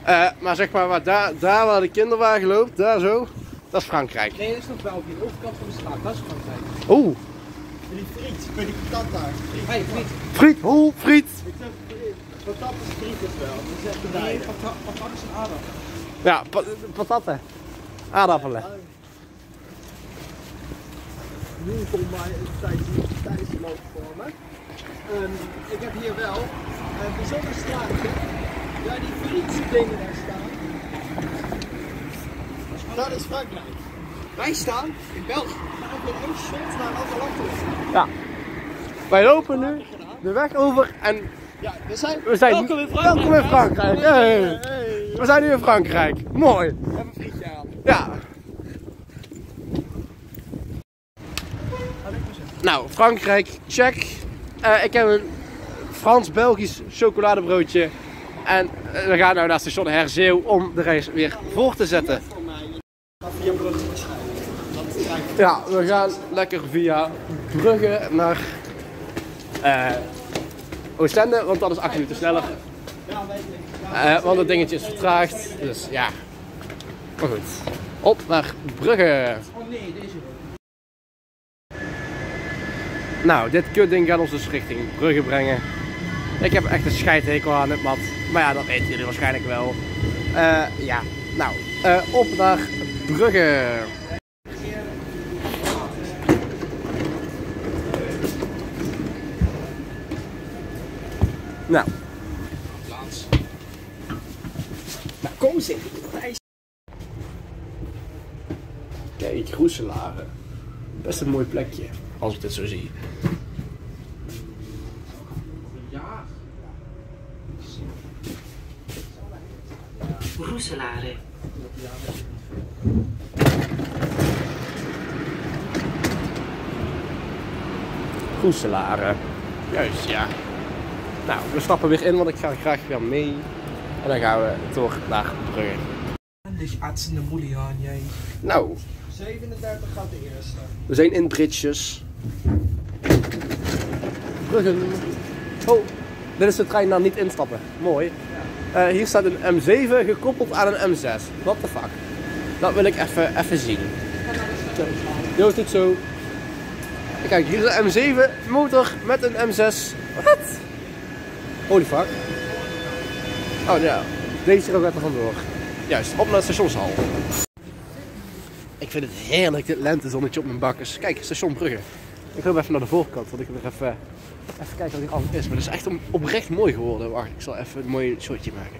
[SPEAKER 1] Eh, maar zeg maar, waar daar, daar waar de kinderwagen loopt, daar zo, dat is Frankrijk.
[SPEAKER 2] Nee, dat is nog België. De overkant van de straat, dat is Frankrijk.
[SPEAKER 1] Oeh,
[SPEAKER 2] Die friet, bij die patat daar. Friet.
[SPEAKER 4] Hey, friet.
[SPEAKER 1] friet, hoe, friet.
[SPEAKER 2] Ik zeg friet. Patat is friet is wel. Dat is echt een
[SPEAKER 4] patat is een aardappel.
[SPEAKER 1] Ja, pa patatten. Aardappelen.
[SPEAKER 2] Nu komt mij een tijdsloop voor me. Ehm, ik heb hier wel een bijzonder straatje. Ja, die frietsdingen daar staan. Dat is Frankrijk. Wij staan in België. Maar ook in één shot naar een ander land.
[SPEAKER 1] Ja. Wij lopen nu de weg over en
[SPEAKER 2] Ja, we zijn,
[SPEAKER 1] we zijn
[SPEAKER 2] welkom in Frankrijk.
[SPEAKER 1] welkom in Frankrijk.
[SPEAKER 2] Hey,
[SPEAKER 1] Hey.
[SPEAKER 2] hey.
[SPEAKER 1] We zijn nu in Frankrijk. Mooi.
[SPEAKER 2] We hebben een frietje aan.
[SPEAKER 1] Ja. Nou, Frankrijk, check. Eh, ik heb een Frans-Belgisch chocoladebroodje. En eh, we gaan nu naar station Herzeeuw om de reis weer voor te zetten. Ja, we gaan lekker via Brugge naar eh, Oostende, want dat is 8 minuten sneller. Eh, want het dingetje is vertraagd. Dus ja. Maar goed. Op naar Brugge.
[SPEAKER 2] Oh.
[SPEAKER 1] Nou, dit kutding gaat ons dus richting Brugge brengen. Ik heb echt een scheidhekel aan het mat. Maar ja, dat weten jullie waarschijnlijk wel. Eh, ja, nou, eh, op naar Brugge. Nou,
[SPEAKER 4] Plaats.
[SPEAKER 2] Nou, kom zeg.
[SPEAKER 1] Kijk, Roeselaren. Best een mooi plekje, als ik dit zo zie.
[SPEAKER 4] Ja.
[SPEAKER 5] Roeselare.
[SPEAKER 1] Roeselaren. Juist, ja. Nou, we stappen weer in, want ik ga graag weer mee. En dan gaan we door naar Brugge.
[SPEAKER 4] Dus artsen de Moulian, jij.
[SPEAKER 1] Nou,
[SPEAKER 2] 37 gaat de eerste.
[SPEAKER 1] we zijn in Bridges. Brugge. Oh, dit is de trein naar niet instappen. Mooi. Eh, hier staat een M7 gekoppeld aan een M6. What the fuck? Dat wil ik even, even zien. Joost doet zo. Kijk, hier is een M7 motor met een M6. Wat? Holy fuck. Oh ja, deze gaat er vandoor. Juist, op naar het stationshal. Ik vind het heerlijk, dit lentezonnetje op mijn bakkers. Kijk, station Brugge. Ik loop even naar de voorkant, want ik wil er even, even kijken wat hier allemaal is. Maar het is echt om- oprecht mooi geworden. Wacht, ik zal even een mooi shotje maken.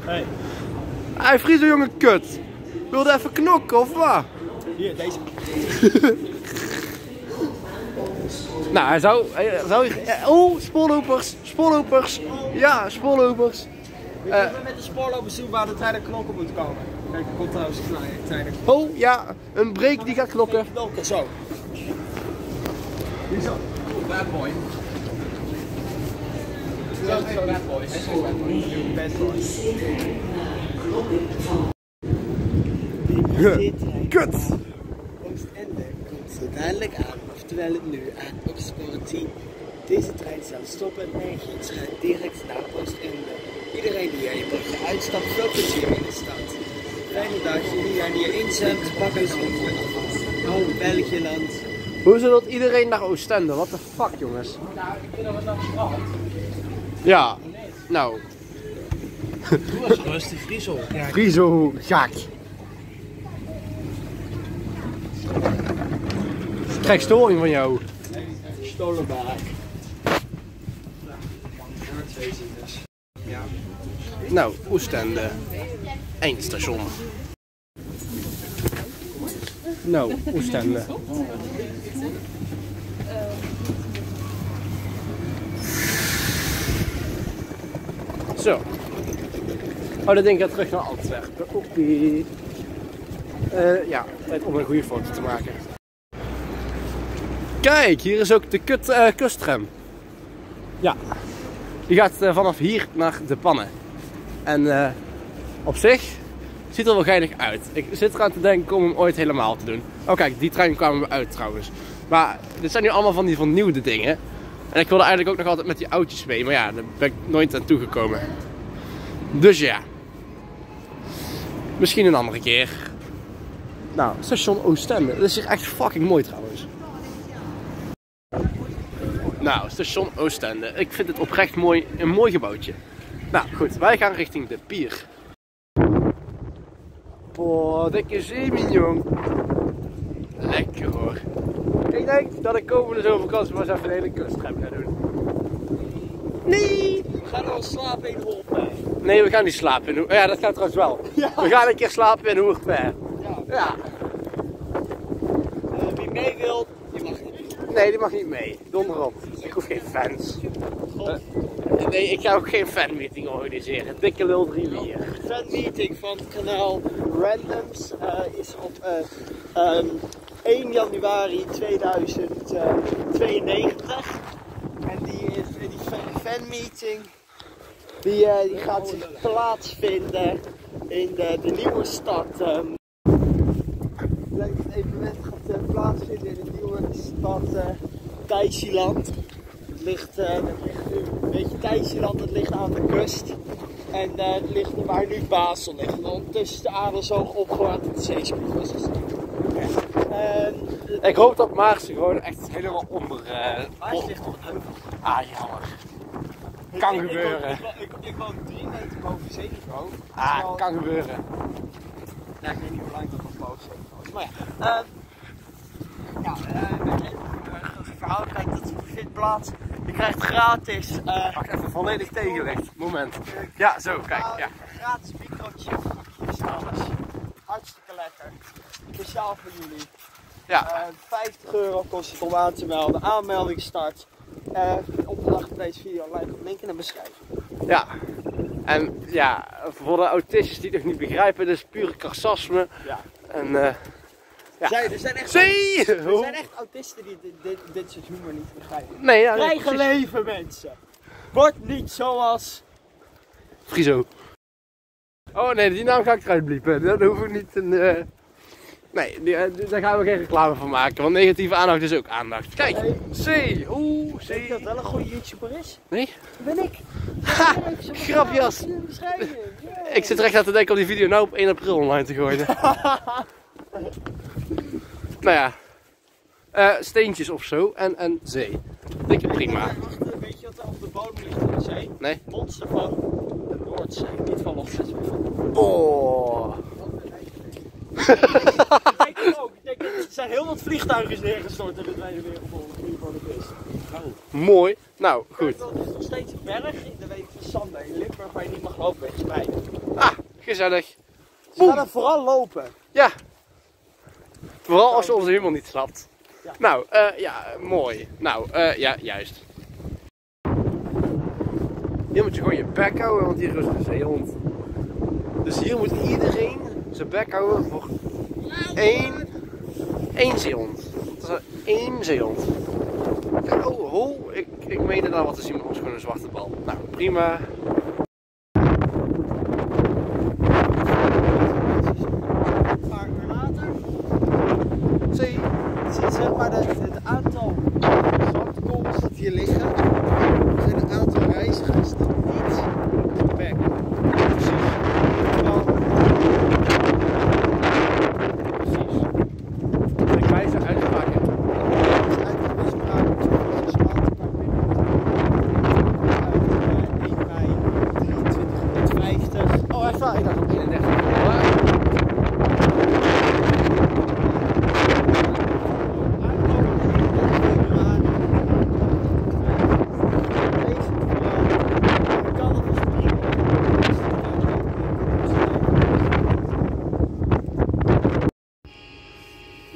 [SPEAKER 2] Hey.
[SPEAKER 1] Hij Friese jonge kut. Wilde even knokken of wat?
[SPEAKER 2] Hier, deze.
[SPEAKER 1] Nou, hij zou... Hij zou eh, oh, spoorlopers. Spoorlopers. Ja, spoorlopers.
[SPEAKER 2] Ik
[SPEAKER 1] Eh.
[SPEAKER 2] heb met de spoorlopers doen waar de trein knokken moet komen. Kijk, er komt trouwens trein.
[SPEAKER 1] Oh, ja. Een break die gaat klokken.
[SPEAKER 2] Knokken, zo. Hier zo. Bad boy. Bad boy. Bad boy.
[SPEAKER 1] Kut.
[SPEAKER 2] Oostende komt zo dadelijk aan, oftewel het nu aan Oxford 10. Deze trein zal stoppen en gaat direct naar Oostende. Iedereen die hier in Brugge uitstapt, veel plezier in de stad. Fijne dag, jullie zijn hier inzemt, pak een schoentje. Oh, Belgiëland.
[SPEAKER 1] Hoezo dat iedereen naar Oostende? What the fuck, jongens? Ja, nou.
[SPEAKER 4] Rustig, Friesel. Ja,
[SPEAKER 1] Friso, gak. Ik krijg storing van jou.
[SPEAKER 2] Stolenbaak.
[SPEAKER 1] Nou, Oostende. Eindstation. Nou, Oostende. Zo. Oh, dan denk ik terug naar Antwerpen. Oké. Eh, ja, tijd om een goede foto te maken. Kijk, hier is ook de kut, eh, kusttram. Ja. Die gaat eh, vanaf hier naar de pannen. En op zich ziet er wel geinig uit. Ik zit eraan te denken om hem ooit helemaal te doen. Oh kijk, die trein kwamen we uit trouwens. Maar dit zijn nu allemaal van die vernieuwde dingen. En ik wilde eigenlijk ook nog altijd met die oudjes mee. Maar ja, daar ben ik nooit aan toegekomen. Dus ja. Misschien een andere keer. Nou, station Oostende. Dat is hier echt fucking mooi trouwens. Nou, station Oostende. Ik vind het oprecht mooi, een mooi gebouwtje. Nou goed, wij gaan richting de pier. Boah, dikke zeemin jong. Lekker hoor. Ik denk dat ik komende zomervakantie maar eens even een hele kusttrip ga doen. Nee!
[SPEAKER 2] We gaan al slapen in Holpijn.
[SPEAKER 1] Nee, we gaan niet slapen in Hoer- Ja, dat gaat trouwens wel. We gaan een keer slapen in Hoerper.
[SPEAKER 2] Ja. Eh, wie mee wil, die mag niet.
[SPEAKER 1] Nee, die mag niet mee. Donder op. Ik hoef geen fans. Eh, nee, ik ga ook geen fanmeeting organiseren. Dikke lul 3 hier.
[SPEAKER 2] fanmeeting van het kanaal Randoms eh, is op ehm, 1 januari 2092. En die, fanmeeting die, die gaat zich plaatsvinden in de, de nieuwe stad. Ehm. Het evenement gaat eh, plaatsvinden in de nieuwe stad eh Thijsieland. Het ligt, eh, dat ligt nu een beetje Thijsieland, dat ligt aan de kust. En het ligt waar nu Basel ligt. En ondertussen is de Adelzoog opgewarmd en de het. En het
[SPEAKER 1] Ik hoop dat Maarsen gewoon echt helemaal onder.
[SPEAKER 2] Maas ligt op een heuvel.
[SPEAKER 1] Ah, jammer. Kan gebeuren.
[SPEAKER 2] Ik, ik, ik, ik woon drie meter boven zeeniveau.
[SPEAKER 1] Ah, kan gebeuren.
[SPEAKER 2] Ja, ik weet niet hoe lang dat nog. Maar ja, eh, ja eh, met een verhaal krijgt dat vindt plaats. Je krijgt gratis eh,
[SPEAKER 1] Wacht even, volledig tegenlicht. Moment. Ja, zo, kijk. Ja.
[SPEAKER 2] gratis microchip, pakjes, alles. Hartstikke lekker. Speciaal voor jullie.
[SPEAKER 1] Ja.
[SPEAKER 2] Eh, 50 euro kost het om aan te melden. Aanmelding start. Eh op deze video like op link in de beschrijving.
[SPEAKER 1] ja. En ja, voor de autisten die het nog niet begrijpen, dit is pure karsasme.
[SPEAKER 2] Ja.
[SPEAKER 1] En eh. Ja.
[SPEAKER 2] Zij, er zijn echt,
[SPEAKER 1] Zee!
[SPEAKER 2] er zijn echt autisten die dit, dit, dit soort humor niet begrijpen.
[SPEAKER 1] Nee, ja,
[SPEAKER 2] Eigen
[SPEAKER 1] precies.
[SPEAKER 2] leven mensen. Word niet zoals.
[SPEAKER 1] Friso. Oh nee, die naam ga ik eruit bliepen. Dat hoef ik niet. Een, eh, Nee, die, eh, daar gaan we geen reclame van maken. Want negatieve aandacht is ook aandacht. Kijk,
[SPEAKER 2] Nee.
[SPEAKER 1] zee. Oeh,
[SPEAKER 2] dat wel een goede YouTuber is?
[SPEAKER 1] Nee?
[SPEAKER 2] Dat ben ik.
[SPEAKER 1] Ha! Grapjas.
[SPEAKER 2] Yeah.
[SPEAKER 1] Ik zit er echt aan te denken om die video nou op 1 april online te gooien. nou ja. Eh, steentjes of zo. En, en zee. Dikke prima.
[SPEAKER 2] Weet je wat er op de bodem ligt van de zee?
[SPEAKER 1] Nee?
[SPEAKER 2] Monster van de Noordzee. Niet van van
[SPEAKER 1] Oh.
[SPEAKER 2] Ik denk ook. Ik denk, er zijn heel wat vliegtuigen neergestort in de Tweede Wereldoorlog. Kust.
[SPEAKER 1] Mooi. Nou, goed.
[SPEAKER 2] Er is nog steeds een berg in de week van Sander in Limburg waar je niet mag lopen bij.
[SPEAKER 1] Ah, gezellig.
[SPEAKER 2] Ze gaan er vooral lopen.
[SPEAKER 1] Ja. Vooral als je onze humor niet snapt.
[SPEAKER 2] Ja.
[SPEAKER 1] Nou, eh, ja, mooi. Nou, eh, ja, juist. Hier moet je gewoon je bek houden, want hier is een zeehond. Dus hier moet iedereen zijn bek houden voor één, één zeehond. Dat is één zeehond. Oh, ho, ik, ik meende daar wat te zien, maar het was gewoon een zwarte bal. Nou, prima.
[SPEAKER 2] Een paar uur later
[SPEAKER 1] Zee.
[SPEAKER 2] zie je zeg maar het, aantal zandkorrels dat hier liggen. zijn een aantal reizigers die niet op de bek. Precies. Terwijl
[SPEAKER 1] Precies. Ik wijze uitspraken.
[SPEAKER 2] het uitgespraak is gespaard per minuut. Uit eh, 1 mei 2350.
[SPEAKER 1] Oh, echt waar? Ik dacht op 31. Maar-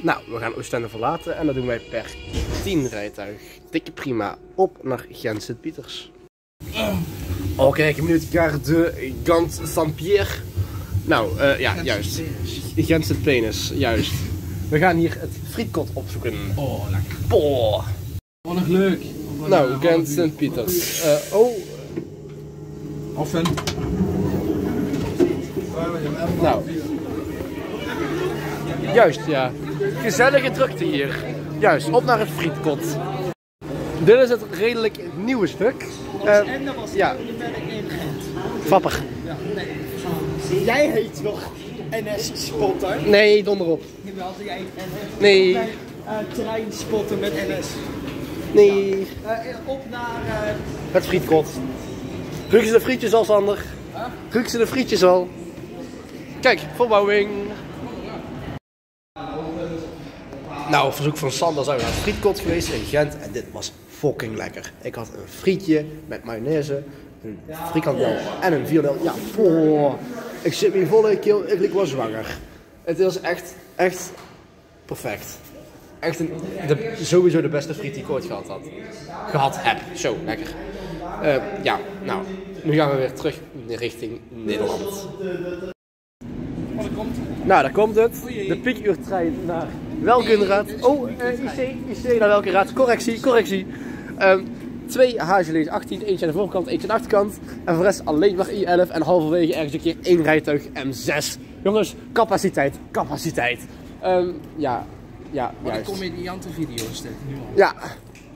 [SPEAKER 1] Nou, we gaan Oostende verlaten en dat doen wij per 10 rijtuig. Dikke prima. Op naar Gent Sint-Pieters. Oh, kijk, een minuut Gare de Gant Saint-Pierre. Nou, eh, ja, juist. Gent Sint-Penis, juist. We gaan hier het frietkot opzoeken.
[SPEAKER 4] Oh, lekker.
[SPEAKER 1] Boah.
[SPEAKER 4] Oh, nog leuk.
[SPEAKER 1] Nou, Gent Sint-Pieters. Eh, oh,
[SPEAKER 4] Of een...
[SPEAKER 1] nou. Juist, ja. Gezellige drukte hier. Juist, op naar het frietkot. Dit is het redelijk nieuwe stuk. Eh,
[SPEAKER 2] was
[SPEAKER 1] ja.
[SPEAKER 2] ja. ben ik in Gent.
[SPEAKER 1] Vappig.
[SPEAKER 2] Jij heet nog NS-spotter.
[SPEAKER 1] Nee, donder op.
[SPEAKER 2] Jawel, jij NS.
[SPEAKER 1] Nee.
[SPEAKER 2] Uh, treinspotter met NS.
[SPEAKER 1] Nee.
[SPEAKER 2] Eh, op naar... eh,
[SPEAKER 1] Het frietkot. Ruik ze de frietjes al, Sander? Ruik ze de frietjes al? Kijk, verbouwing. Nou, op verzoek van Sander zijn we naar frietkot geweest in Gent en dit was fucking lekker. Ik had een frietje met mayonaise, een frikandel en een vierdel. Ja, boah. Ik zit me volle keel, ik lijk wel zwanger. Het is echt, echt perfect. Echt een, de, sowieso de beste friet die ik ooit gehad had. Gehad heb. Zo, lekker. Eh, ja, nou, nu gaan we weer terug richting Nederland. Nou, daar komt het. De piekuurtrein naar welke raad? Oh, eh, IC, IC naar welke raad? Correctie, correctie. Ehm, twee HGL's 18, eentje aan de voorkant, eentje aan de achterkant. En voor de rest alleen maar I11 en halverwege ergens een keer één rijtuig M6. Jongens, capaciteit, capaciteit. Ehm, ja, ja,
[SPEAKER 4] Wat een
[SPEAKER 1] juist.
[SPEAKER 4] comediante video is dit nu al.
[SPEAKER 1] Ja,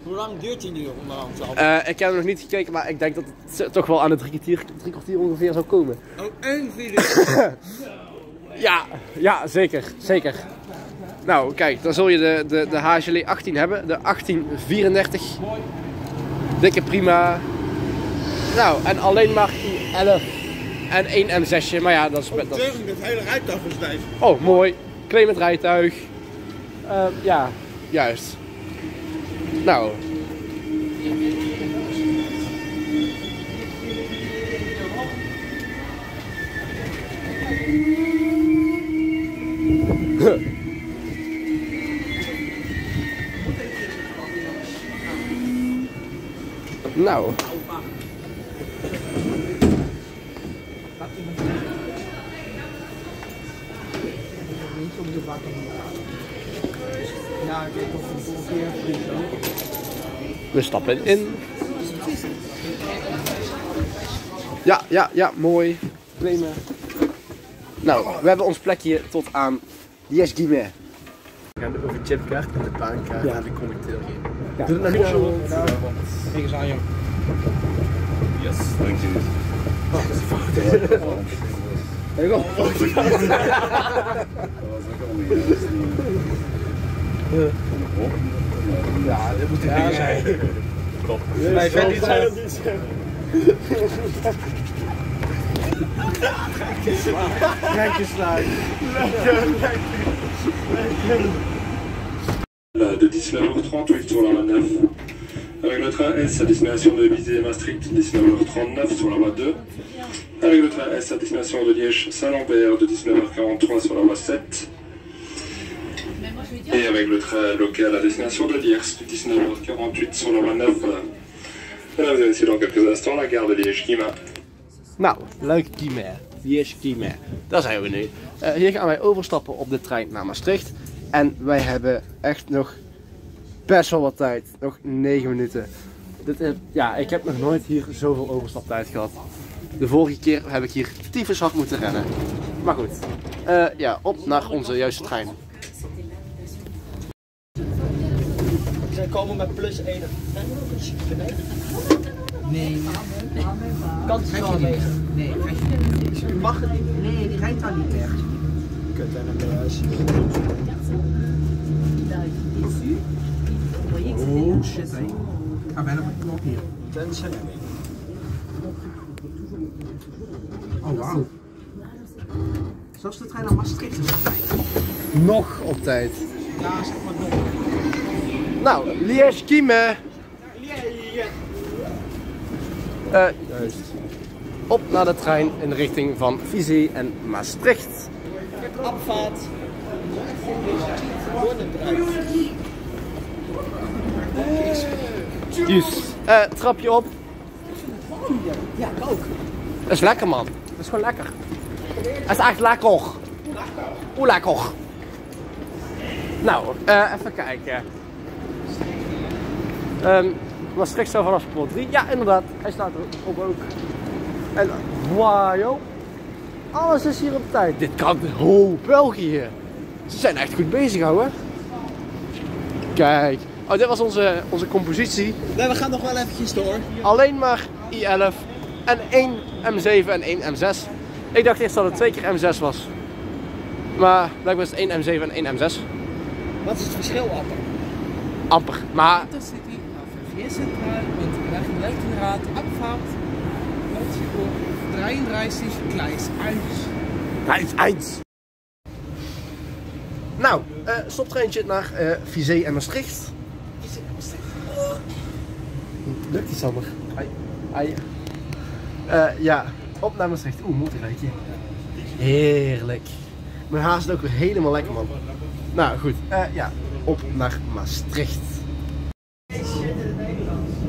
[SPEAKER 2] hoe lang duurt die nu onderhand al?
[SPEAKER 1] eh, ik heb nog niet gekeken, maar ik denk dat het toch wel aan de drie kwartier, drie kwartier ongeveer zou komen.
[SPEAKER 4] Oh, een video.
[SPEAKER 1] Ja, ja, zeker, zeker. Nou, kijk, dan zul je de, de, de HGL 18 hebben, de 1834. Dikke prima. Nou, en alleen maar I11 en één M6'je, maar ja, dat is... Dat is
[SPEAKER 2] het hele rijtuig is stijf.
[SPEAKER 1] oh, mooi. Claimend rijtuig. Eh, ja, juist. Nou. Nou.
[SPEAKER 2] Ik heb een keer.
[SPEAKER 1] We stappen in. Ja, ja, ja, mooi. Claimen. Nou, we hebben ons plekje tot aan Yes Guimet. We gaan over chipkaart en de baankaart
[SPEAKER 2] Ja.
[SPEAKER 1] de.
[SPEAKER 2] Ja.
[SPEAKER 1] Doe het niet zo.
[SPEAKER 4] Kijk eens aan, joh.
[SPEAKER 6] Yes, thank you.
[SPEAKER 1] Hey, go.
[SPEAKER 6] Dat was ook al niet. Dat is. Van de kop.
[SPEAKER 1] Ja, dit moet ja, zijn.
[SPEAKER 2] Nee,
[SPEAKER 1] kan niet zijn.
[SPEAKER 2] Rijntje slaan.
[SPEAKER 6] Euh, de 19h38 sur la voie 9. Avec le train S à destination de Visé et Maastricht, 19h39 sur la voie 2. Avec le train S à destination de Liège, Saint-Lambert, de 19h43 sur la voie 7. Et avec le train local à destination de Liers, de 19h48 sur la voie 9. Mesdames et messieurs, dans quelques instants, la gare de Liège-Guima.
[SPEAKER 1] Nou, leuk is Kiemer. Daar zijn we nu. Eh, hier gaan wij overstappen op de trein naar Maastricht. En wij hebben echt nog best wel wat tijd. Nog 9 minuten. Dit is, ja, ik heb nog nooit hier zoveel overstaptijd gehad. De vorige keer heb ik hier tyfus hard moeten rennen. Maar goed. Eh, ja, op naar onze juiste trein.
[SPEAKER 2] Ze komen met plus 1. Zijn we nog een stukje mee?
[SPEAKER 4] Nee,
[SPEAKER 2] Kans is wel aanwezig.
[SPEAKER 4] Nee, krijg je niet.
[SPEAKER 2] U mag het niet.
[SPEAKER 4] Nee, die rijdt daar niet weg.
[SPEAKER 2] Kut en een BS.
[SPEAKER 4] Oh shit, hé. Ik ga bijna op de knop hier.
[SPEAKER 2] Ten zijn we.
[SPEAKER 4] Oh, wauw. Zelfs de trein naar Maastricht is op tijd.
[SPEAKER 1] Nog op tijd.
[SPEAKER 4] Ja, zeg maar nog.
[SPEAKER 1] Nou, Liège Kiemer. Eh, juist. Op naar de trein in de richting van Visé en Maastricht.
[SPEAKER 2] Abvaart. Doornenbruik.
[SPEAKER 1] Dus, eh, trapje op.
[SPEAKER 2] Ja, ik ook.
[SPEAKER 1] Dat is lekker man. Dat is gewoon lekker. Dat is echt lekker. Hoe lekker. Nou, eh, even kijken. Ehm Maastricht zo vanaf spoor 3. Ja, inderdaad. Hij staat erop ook. En wow, joh. Alles is hier op tijd. Dit kan ho, België. Ze zijn echt goed bezig, hoor. Kijk. Oh, dit was onze, onze compositie.
[SPEAKER 2] Nee, we gaan nog wel eventjes door.
[SPEAKER 1] Alleen maar I11 en één M7 en één M6. Ik dacht eerst dat het twee keer M6 was. Maar blijkbaar is het één M7 en één M6.
[SPEAKER 2] Wat is het verschil, Apper?
[SPEAKER 1] Amper. Maar
[SPEAKER 4] Intercity Abfahrt Nordsegur 33 Gleis 1.
[SPEAKER 1] hij is eind. Nou, eh stoptreintje naar eh Visé en Maastricht. Lukt die Sander? Ai. Ai. Eh, ja, op naar Maastricht. Oeh, multirijtje. Heerlijk. Mijn haast ook weer helemaal lekker, man. Nou, goed. Eh, ja, op naar Maastricht.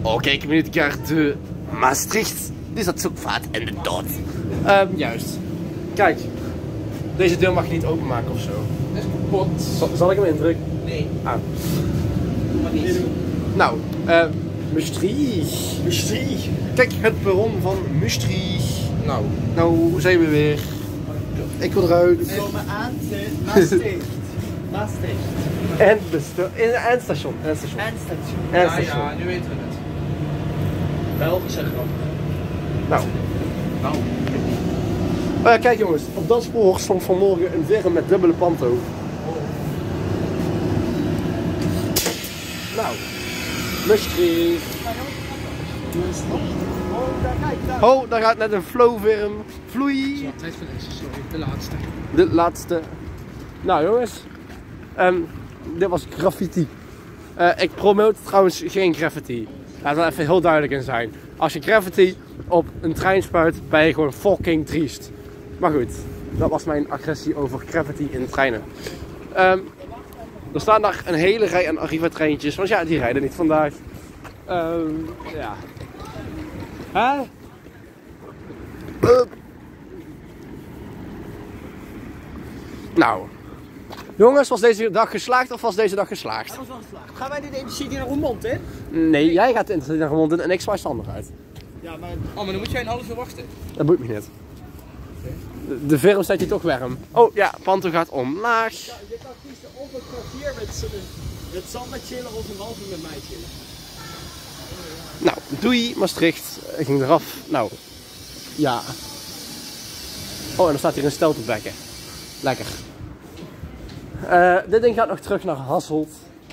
[SPEAKER 1] Oké, minuutkaart Maastricht. Dit is dat zoekvaart en de dood. Ehm, juist. Kijk. Deze deur mag je niet openmaken of zo.
[SPEAKER 4] Dat is kapot.
[SPEAKER 1] Zal, zal ik hem indrukken?
[SPEAKER 4] Nee,
[SPEAKER 1] Ah.
[SPEAKER 4] maar niet.
[SPEAKER 1] Nou, eh Maastricht.
[SPEAKER 2] Mysterie.
[SPEAKER 1] Kijk, het perron van Maastricht.
[SPEAKER 4] Nou,
[SPEAKER 1] Nou, zijn we weer. Ik wil eruit.
[SPEAKER 2] We komen aan te Maastricht. Maastricht.
[SPEAKER 1] En de sto- in het eindstation. Eindstation.
[SPEAKER 2] Eindstation.
[SPEAKER 4] ja,
[SPEAKER 1] Eindstation.
[SPEAKER 4] ja, nu weten we het.
[SPEAKER 2] Belgische grap.
[SPEAKER 1] Nou.
[SPEAKER 4] Nou,
[SPEAKER 1] Eh, kijk jongens, op dat spoor stond vanmorgen een verre met dubbele panto. Nou.
[SPEAKER 2] Oh, daar kijk daar.
[SPEAKER 1] Oh, daar gaat net een flowvirm. Vloei.
[SPEAKER 4] zo, tijd voor deze, sorry, de laatste.
[SPEAKER 1] De laatste. Nou jongens, Ehm, dit was graffiti. Eh, ik promote trouwens geen graffiti. Laat er even heel duidelijk in zijn. Als je graffiti op een trein spuit, ben je gewoon fucking triest. Maar goed, dat was mijn agressie over graffiti in treinen. Ehm, er staan daar een hele rij aan Arriva-treintjes, want ja, die rijden niet vandaag. Ehm, ja. Hè? Nou, jongens, was deze dag geslaagd of was deze dag geslaagd?
[SPEAKER 2] Dat was wel geslaagd. Gaan wij dit Intercity naar Roermond, hè?
[SPEAKER 1] Nee, jij gaat de internet naar Roermond in en ik zwaai Sander uit.
[SPEAKER 2] Ja, maar
[SPEAKER 4] Oh, maar dan moet jij een half uur wachten.
[SPEAKER 1] Dat boeit me niet. De, de film staat hier toch warm. Oh ja, Panto gaat omlaag.
[SPEAKER 2] je kan kiezen of een kwartier met, z'n- met Sander chillen of een half uur met mij chillen.
[SPEAKER 1] Nou, doei Maastricht. Ik ging eraf. Nou, ja. Oh, en er staat hier een stel te bekken. Lekker. Eh, dit ding gaat nog terug naar Hasselt.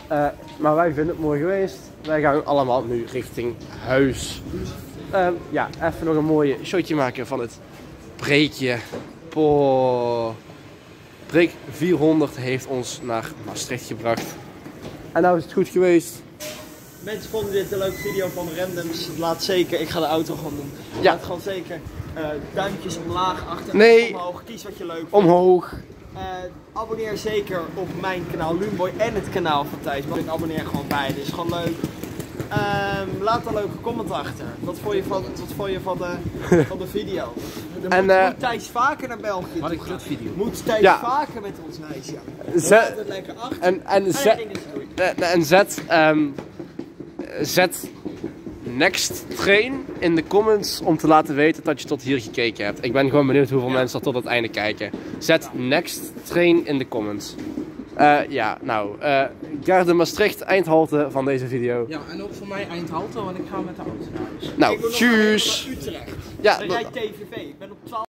[SPEAKER 1] Eh, maar wij vinden het mooi geweest. Wij gaan allemaal nu richting huis. Ehm, ja, even nog een mooie shotje maken van het breekje. Poh. Breek 400 heeft ons naar Maastricht gebracht. En nou is het goed geweest.
[SPEAKER 2] Mensen vonden dit een leuke video van Randoms. Laat zeker, ik ga de auto gewoon doen.
[SPEAKER 1] Ja.
[SPEAKER 2] Laat gewoon zeker eh, duimpjes omlaag, achter,
[SPEAKER 1] Nee.
[SPEAKER 2] omhoog. Kies wat je leuk vindt.
[SPEAKER 1] Omhoog.
[SPEAKER 2] Eh, abonneer zeker op mijn kanaal Loonboy en het kanaal van Thijs. Want ik abonneer gewoon beide, is gewoon leuk. Ehm, laat een leuke comment achter. Wat vond je van, wat vond je van, de, van de video? Dan
[SPEAKER 1] En,
[SPEAKER 2] moet,
[SPEAKER 1] eh,
[SPEAKER 2] moet Thijs vaker naar België
[SPEAKER 4] Wat een kutvideo.
[SPEAKER 2] Moet Thijs
[SPEAKER 1] Ja.
[SPEAKER 2] vaker met ons. Ja.
[SPEAKER 1] Zet-
[SPEAKER 2] het lekker achter.
[SPEAKER 1] En, en,
[SPEAKER 2] En
[SPEAKER 1] zet, en, en zet, ehm, zet next train in de comments om te laten weten dat je tot hier gekeken hebt. Ik ben gewoon benieuwd hoeveel mensen er tot het einde kijken. Zet next train in de comments. Eh, ja, nou, eh Garde Maastricht, eindhalte van deze video.
[SPEAKER 4] Ja, en ook voor mij eindhalte, want ik ga met de auto naar huis.
[SPEAKER 1] Nou, tjus.
[SPEAKER 2] Utrecht.
[SPEAKER 1] Ja,
[SPEAKER 2] TVV. Ik ben op 12.